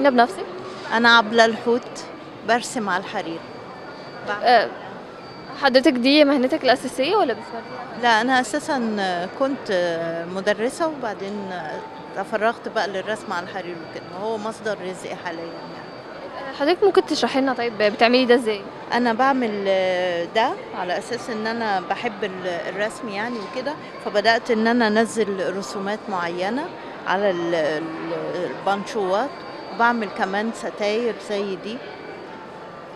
تعرفينا بنفسك؟ أنا عبلة الحوت برسم على الحرير. آه، حضرتك دي مهنتك الأساسية ولا بتفرجي لا أنا أساسا كنت مدرسة وبعدين تفرغت بقى للرسم على الحرير وكده. وهو مصدر رزقي حاليا يعني. حضرتك ممكن تشرحي لنا طيب بتعملي ده إزاي؟ أنا بعمل ده على أساس إن أنا بحب ال- الرسم يعني وكده. فبدأت إن أنا أنزل رسومات معينة على ال- ال- البانشوات وبعمل كمان ستاير زي دي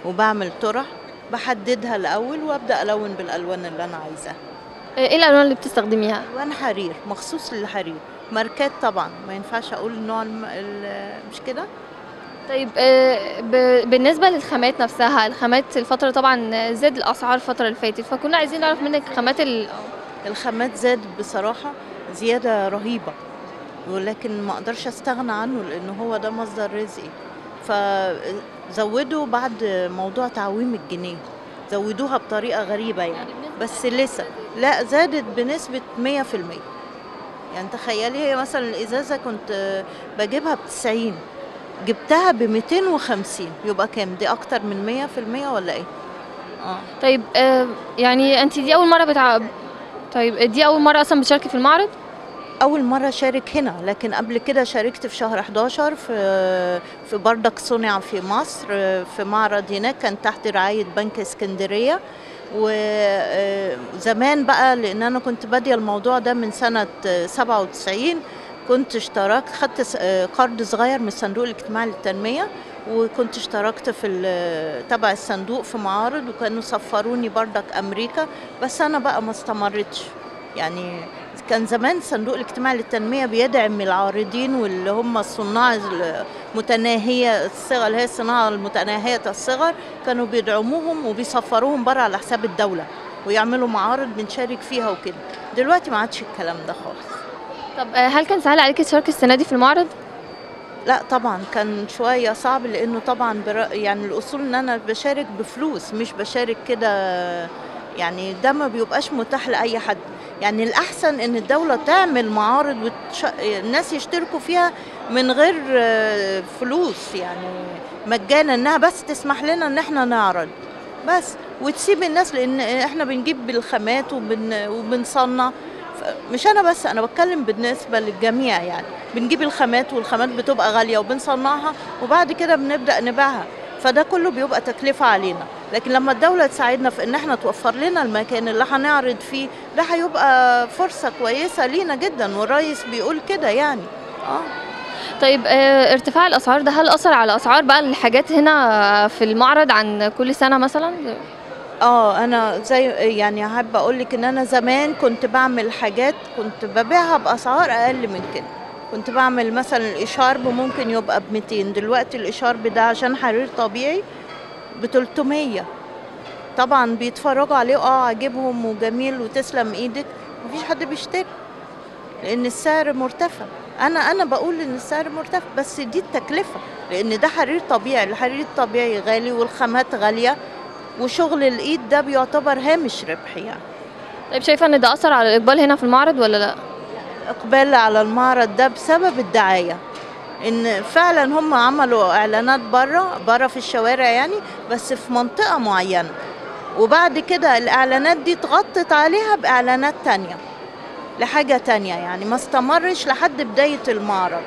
وبعمل طرح بحددها الأول وأبدأ ألون بالألوان اللي أنا عايزاها. آه، إيه الألوان اللي بتستخدميها؟ ألوان حرير مخصوص للحرير. ماركات طبعا ما ينفعش أقول النوع الم... ال- مش كده؟ طيب آه، ب- بالنسبة للخامات نفسها الخامات الفترة طبعا زاد الأسعار الفترة اللي فاتت فكنا عايزين نعرف منك خامات ال... الخامات زاد بصراحة زيادة رهيبة. ولكن ما أقدرش استغنى عنه لأن هو ده مصدر رزقي. فزودوا بعد موضوع تعويم الجنيه. زودوها بطريقة غريبة يعني. بس لسه. لا زادت بنسبة 100% يعني تخيلي هي مثلا الإزازة كنت بجيبها ب 90 جبتها ب 250 يبقى كام؟ دي أكتر من 100% ولا إيه؟ آه. طيب آه، يعني انت دي أول مرة بتع... طيب دي أول مرة أصلا بتشاركي في المعرض؟ أول مرة أشارك هنا لكن قبل كده شاركت في شهر 11 في في بردك صنع في مصر في معرض هناك كان تحت رعاية بنك اسكندرية. وزمان بقى لأن أنا كنت بادية الموضوع ده من سنة 97 كنت اشتركت خدت س- قرض صغير من الصندوق الاجتماعي للتنمية وكنت اشتركت في تبع الصندوق في معارض وكانوا سفروني بردك أمريكا بس أنا بقى ما استمرتش. يعني كان زمان الصندوق الاجتماعي للتنمية بيدعم العارضين واللي هم الصناع المتناهية الصغر اللي هي الصناعة المتناهية الصغر كانوا بيدعموهم وبيسفروهم بره على حساب الدولة ويعملوا معارض بنشارك فيها وكده. دلوقتي ما عادش الكلام ده خالص. طب آه، هل كان سهل عليكي تشاركي السنة دي في المعرض لا طبعا كان شوية صعب لأنه طبعا يعني الأصول إن أنا بشارك بفلوس مش بشارك كده يعني ده ما بيبقاش متاح لأي حد. يعني الأحسن إن الدولة تعمل معارض وتش... الناس يشتركوا فيها من غير آه، فلوس. يعني مجانا إنها بس تسمح لنا إن إحنا نعرض. بس وتسيب الناس لأن إحنا بنجيب بالخامات وبن... وبنصنع. مش أنا بس أنا بتكلم بالنسبة للجميع يعني. بنجيب الخامات والخامات بتبقى غالية وبنصنعها وبعد كده بنبدأ نبيعها. فده كله بيبقى تكلفة علينا. لكن لما الدولة تساعدنا في إن إحنا توفر لنا المكان اللي هنعرض فيه ده هيبقى فرصة كويسة لينا جدا والرئيس بيقول كده يعني. آه. طيب آه، ارتفاع الأسعار ده هل أثر على أسعار بقى الحاجات هنا في المعرض عن كل سنة مثلا؟ آه أنا زي يعني حابه أقول لك إن أنا زمان كنت بعمل حاجات كنت ببيعها بأسعار أقل من كده. كنت بعمل مثلا الإشارب ممكن يبقى ب 200 دلوقتي الإشارب ده عشان حرير طبيعي ب 300 طبعا بيتفرجوا عليه آه عاجبهم وجميل وتسلم إيدك. مفيش حد بيشتري لأن السعر مرتفع. أنا أنا بقول إن السعر مرتفع بس دي التكلفة لأن ده حرير طبيعي. الحرير الطبيعي غالي والخامات غالية وشغل الإيد ده بيعتبر هامش ربح يعني. طيب شايفة إن ده أثر على الإقبال هنا في المعرض ولا لأ؟ إقبال على المعرض ده بسبب الدعاية. إن فعلا هم عملوا إعلانات بره بره في الشوارع يعني بس في منطقة معينة. وبعد كده الإعلانات دي اتغطت عليها بإعلانات تانية لحاجة تانية يعني ما استمرش لحد بداية المعرض.